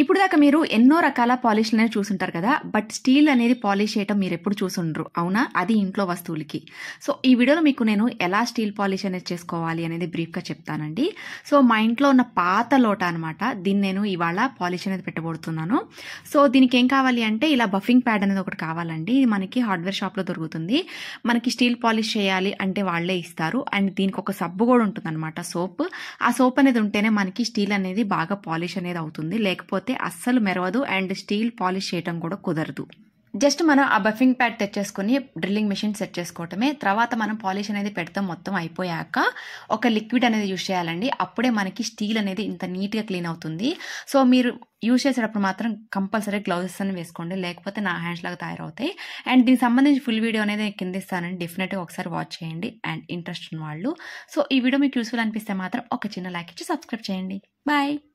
ఇప్పుడు దాకా మీరు ఎన్నో రకాల పాలిష్లనే అనేది చూసుంటారు కదా బట్ స్టీల్ అనేది పాలిష్ చేయటం మీరు ఎప్పుడు చూసుండ్రు. అవునా? అది ఇంట్లో వస్తువులకి. సో ఈ వీడియోలో మీకు నేను ఎలా స్టీల్ పాలిష్ అనేది చేసుకోవాలి అనేది బ్రీఫ్గా చెప్తానండి. సో మా ఇంట్లో ఉన్న పాత లోట అనమాట దీన్ని నేను ఇవాళ పాలిష్ అనేది పెట్టబోతున్నాను. సో దీనికి ఏం కావాలి అంటే ఇలా బఫింగ్ ప్యాడ్ అనేది ఒకటి కావాలండి. ఇది మనకి హార్డ్వేర్ షాప్లో దొరుకుతుంది. మనకి స్టీల్ పాలిష్ చేయాలి అంటే వాళ్ళే ఇస్తారు. అండ్ దీనికి ఒక సబ్బు కూడా ఉంటుందన్నమాట సోప్. ఆ సోప్ అనేది ఉంటేనే మనకి స్టీల్ అనేది బాగా పాలిష్ అనేది అవుతుంది. లేకపోతే అస్సలు మెరవదు అండ్ స్టీల్ పాలిష్ చేయటం కూడా కుదరదు. జస్ట్ మనం ఆ బఫింగ్ ప్యాడ్ తెచ్చేసుకొని డ్రిల్లింగ్ మెషిన్ సెట్ చేసుకోవటమే. తర్వాత మనం పాలిష్ అనేది పెడతాం మొత్తం అయిపోయాక ఒక లిక్విడ్ అనేది యూజ్ చేయాలండి. అప్పుడే మనకి స్టీల్ అనేది ఇంత నీట్గా క్లీన్ అవుతుంది. సో మీరు యూజ్ చేసేటప్పుడు మాత్రం కంపల్సరీ గ్లౌజెస్ అని వేసుకోండి. లేకపోతే నా హ్యాండ్స్ లాగా తయారవుతాయి. అండ్ దీనికి సంబంధించి ఫుల్ వీడియో అనేది కింద ఇస్తానండి. డెఫినెట్గా ఒకసారి వాచ్ చేయండి. అండ్ ఇంట్రెస్ట్ ఉన్న వాళ్ళు. సో ఈ వీడియో మీకు యూస్ఫుల్ అనిపిస్తే మాత్రం ఒక చిన్న లైక్ ఇచ్చి సబ్స్క్రైబ్ చేయండి. బాయ్!